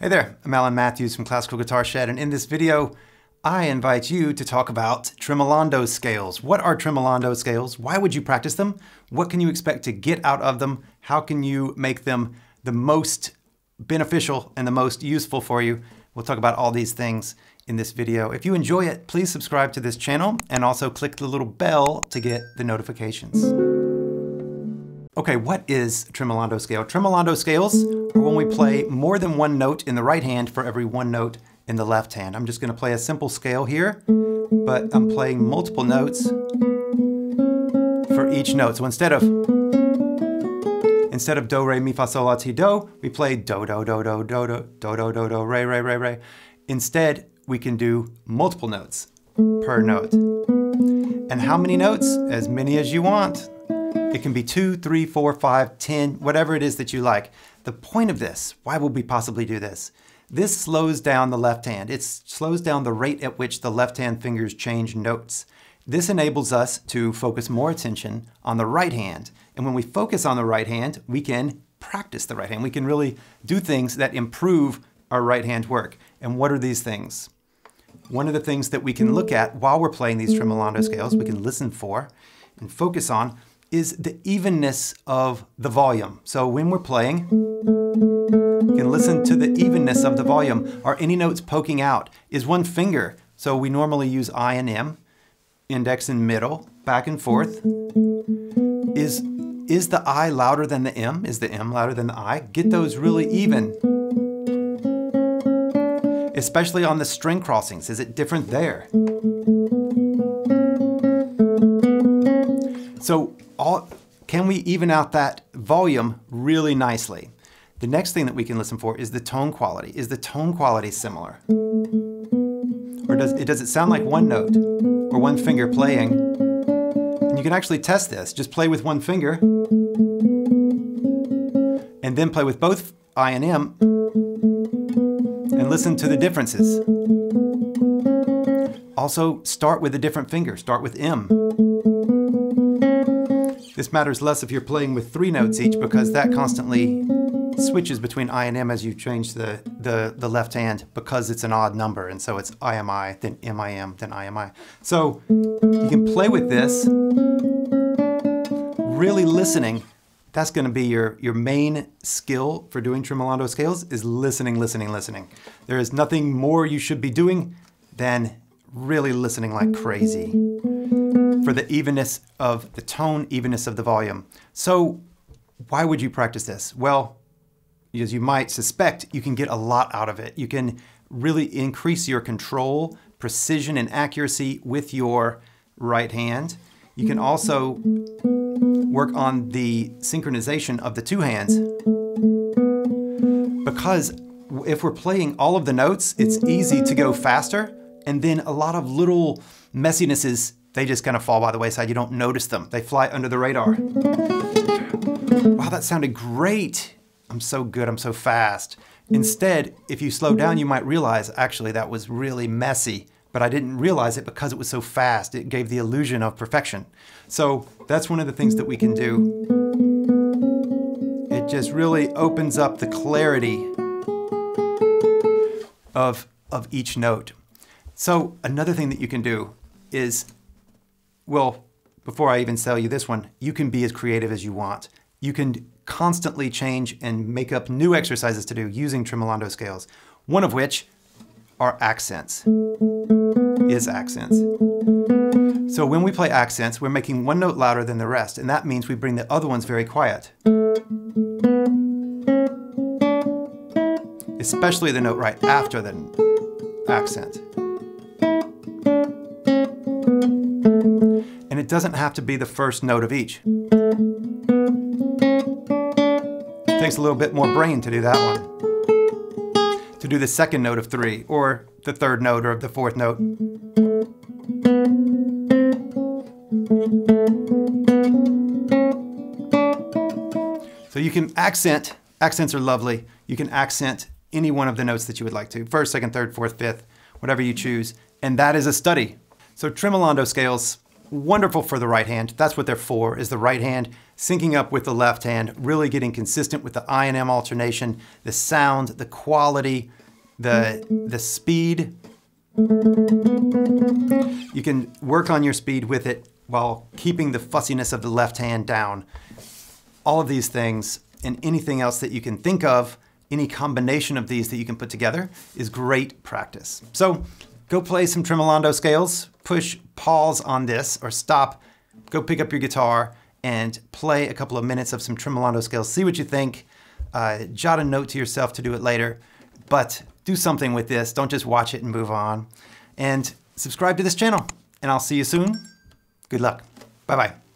Hey there, I'm Alan Matthews from Classical Guitar Shed, and in this video, I invite you to talk about tremolando scales. What are tremolando scales? Why would you practice them? What can you expect to get out of them? How can you make them the most beneficial and the most useful for you? We'll talk about all these things in this video. If you enjoy it, please subscribe to this channel and also click the little bell to get the notifications. Okay, what is tremolando scale? Tremolando scales are when we play more than one note in the right hand for every one note in the left hand. I'm just gonna play a simple scale here, but I'm playing multiple notes for each note. So instead of instead of do, re, mi, fa, sol, la, ti, do, we play do, do, do, do, do, do, do, do, do, do, re, re, re, re. Instead, we can do multiple notes per note. And how many notes? As many as you want. It can be two, three, four, five, ten, whatever it is that you like. The point of this, why would we possibly do this? This slows down the left hand. It slows down the rate at which the left hand fingers change notes. This enables us to focus more attention on the right hand. And when we focus on the right hand, we can practice the right hand. We can really do things that improve our right hand work. And what are these things? One of the things that we can look at while we're playing these tremolando scales, we can listen for and focus on is the evenness of the volume. So when we're playing, you can listen to the evenness of the volume. Are any notes poking out? Is one finger, so we normally use I and M, index and middle, back and forth. Is, is the I louder than the M? Is the M louder than the I? Get those really even. Especially on the string crossings, is it different there? So all, can we even out that volume really nicely? The next thing that we can listen for is the tone quality. Is the tone quality similar? Or does it, does it sound like one note or one finger playing? And you can actually test this. Just play with one finger and then play with both I and M and listen to the differences. Also, start with a different finger. Start with M. This matters less if you're playing with three notes each because that constantly switches between I and M as you change the, the, the left hand because it's an odd number. And so it's IMI, then MIM, then IMI. So you can play with this, really listening. That's gonna be your, your main skill for doing tremolando scales is listening, listening, listening. There is nothing more you should be doing than really listening like crazy for the evenness of the tone, evenness of the volume. So why would you practice this? Well, as you might suspect, you can get a lot out of it. You can really increase your control, precision, and accuracy with your right hand. You can also work on the synchronization of the two hands. Because if we're playing all of the notes, it's easy to go faster, and then a lot of little messinesses they just kind of fall by the wayside. You don't notice them. They fly under the radar. Wow, that sounded great. I'm so good, I'm so fast. Instead, if you slow down, you might realize actually that was really messy, but I didn't realize it because it was so fast. It gave the illusion of perfection. So that's one of the things that we can do. It just really opens up the clarity of, of each note. So another thing that you can do is well, before I even sell you this one, you can be as creative as you want. You can constantly change and make up new exercises to do using tremolando scales, one of which are accents, is accents. So when we play accents, we're making one note louder than the rest, and that means we bring the other ones very quiet. Especially the note right after the accent. It doesn't have to be the first note of each. It takes a little bit more brain to do that one. To do the second note of three, or the third note, or the fourth note. So you can accent, accents are lovely. You can accent any one of the notes that you would like to. First, second, third, fourth, fifth, whatever you choose. And that is a study. So tremolando scales wonderful for the right hand. That's what they're for, is the right hand syncing up with the left hand, really getting consistent with the I and M alternation, the sound, the quality, the, the speed. You can work on your speed with it while keeping the fussiness of the left hand down. All of these things and anything else that you can think of, any combination of these that you can put together is great practice. So go play some tremolando scales, push pause on this or stop, go pick up your guitar and play a couple of minutes of some tremolando scales. See what you think. Uh, jot a note to yourself to do it later, but do something with this. Don't just watch it and move on. And subscribe to this channel, and I'll see you soon. Good luck. Bye-bye.